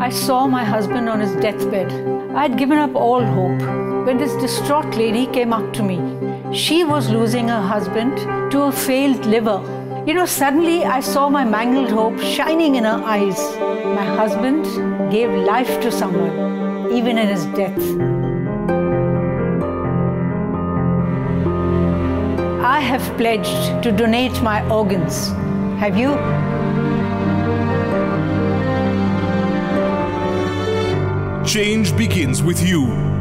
I saw my husband on his deathbed. I had given up all hope when this distraught lady came up to me. She was losing her husband to a failed liver. You know, suddenly I saw my mangled hope shining in her eyes. My husband gave life to someone, even in his death. I have pledged to donate my organs. Have you? Change begins with you.